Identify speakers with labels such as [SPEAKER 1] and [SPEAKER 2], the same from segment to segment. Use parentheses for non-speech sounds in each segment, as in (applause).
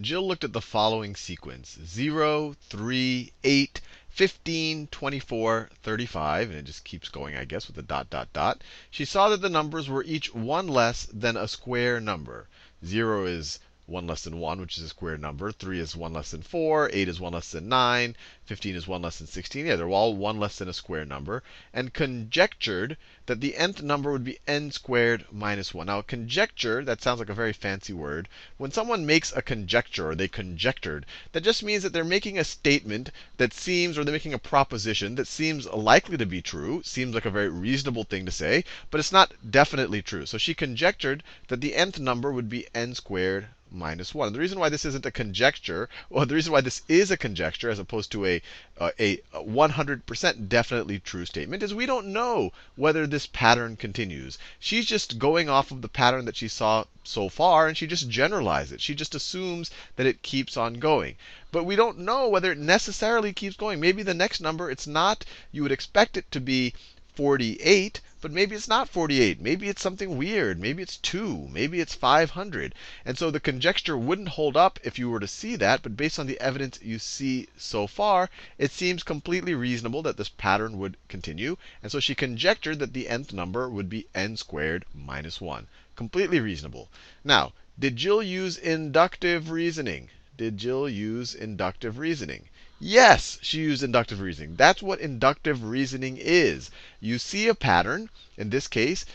[SPEAKER 1] Jill looked at the following sequence 0, 3, 8, 15, 24, 35, and it just keeps going, I guess, with a dot, dot, dot. She saw that the numbers were each one less than a square number. 0 is 1 less than 1, which is a square number. 3 is 1 less than 4. 8 is 1 less than 9. 15 is 1 less than 16. Yeah, they're all 1 less than a square number. And conjectured that the nth number would be n squared minus 1. Now, conjecture, that sounds like a very fancy word. When someone makes a conjecture, or they conjectured, that just means that they're making a statement that seems, or they're making a proposition that seems likely to be true, seems like a very reasonable thing to say, but it's not definitely true. So she conjectured that the nth number would be n squared minus 1. And the reason why this isn't a conjecture, well, the reason why this is a conjecture as opposed to a, uh, a 100% definitely true statement is we don't know whether this pattern continues. She's just going off of the pattern that she saw so far, and she just generalizes it. She just assumes that it keeps on going. But we don't know whether it necessarily keeps going. Maybe the next number, it's not, you would expect it to be 48, but maybe it's not 48. Maybe it's something weird. Maybe it's 2. Maybe it's 500. And so the conjecture wouldn't hold up if you were to see that. But based on the evidence you see so far, it seems completely reasonable that this pattern would continue. And so she conjectured that the nth number would be n squared minus 1. Completely reasonable. Now, did Jill use inductive reasoning? Did Jill use inductive reasoning? Yes, she used inductive reasoning. That's what inductive reasoning is. You see a pattern. In this case,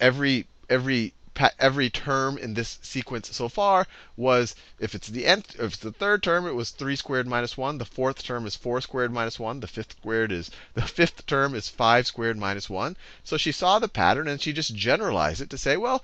[SPEAKER 1] every every every term in this sequence so far was, if it's the nth, if it's the third term, it was 3 squared minus 1. The fourth term is 4 squared minus 1. The fifth squared is (laughs) the fifth term is 5 squared minus 1. So she saw the pattern and she just generalized it to say, well,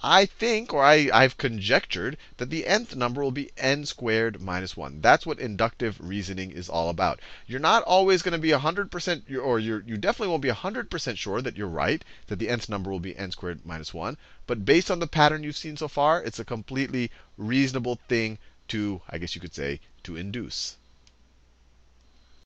[SPEAKER 1] I think, or I, I've conjectured, that the nth number will be n squared minus 1. That's what inductive reasoning is all about. You're not always going to be 100%, or you're, you definitely won't be 100% sure that you're right, that the nth number will be n squared minus 1. But based on the pattern you've seen so far, it's a completely reasonable thing to, I guess you could say, to induce.